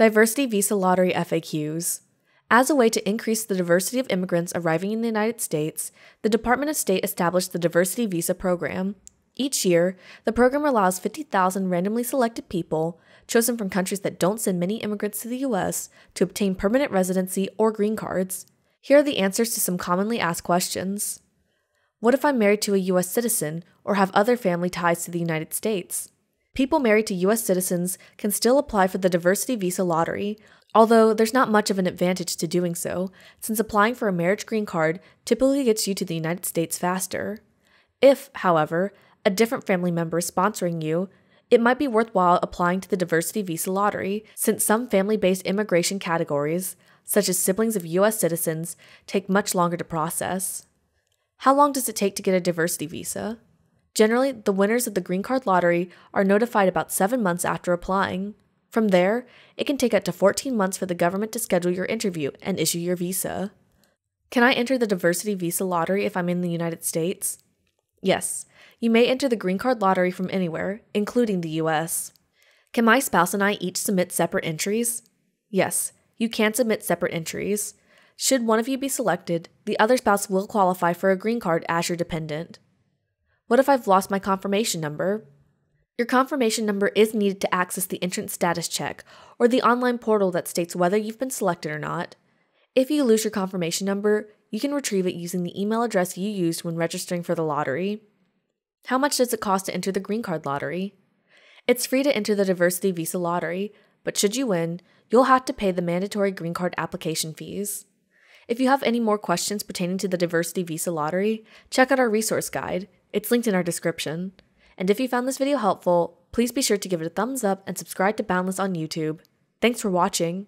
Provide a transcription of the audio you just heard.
Diversity Visa Lottery FAQs. As a way to increase the diversity of immigrants arriving in the United States, the Department of State established the Diversity Visa Program. Each year, the program allows 50,000 randomly selected people, chosen from countries that don't send many immigrants to the U.S., to obtain permanent residency or green cards. Here are the answers to some commonly asked questions. What if I'm married to a U.S. citizen or have other family ties to the United States? People married to U.S. citizens can still apply for the Diversity Visa Lottery, although there's not much of an advantage to doing so, since applying for a marriage green card typically gets you to the United States faster. If, however, a different family member is sponsoring you, it might be worthwhile applying to the Diversity Visa Lottery, since some family based immigration categories, such as siblings of U.S. citizens, take much longer to process. How long does it take to get a diversity visa? Generally, the winners of the green card lottery are notified about seven months after applying. From there, it can take up to 14 months for the government to schedule your interview and issue your visa. Can I enter the diversity visa lottery if I'm in the United States? Yes, you may enter the green card lottery from anywhere, including the US. Can my spouse and I each submit separate entries? Yes, you can submit separate entries. Should one of you be selected, the other spouse will qualify for a green card as your dependent. What if I've lost my confirmation number? Your confirmation number is needed to access the entrant status check or the online portal that states whether you've been selected or not. If you lose your confirmation number, you can retrieve it using the email address you used when registering for the lottery. How much does it cost to enter the Green Card lottery? It's free to enter the Diversity Visa lottery, but should you win, you'll have to pay the mandatory Green Card application fees. If you have any more questions pertaining to the Diversity Visa lottery, check out our resource guide. It's linked in our description. And if you found this video helpful, please be sure to give it a thumbs up and subscribe to Boundless on YouTube. Thanks for watching.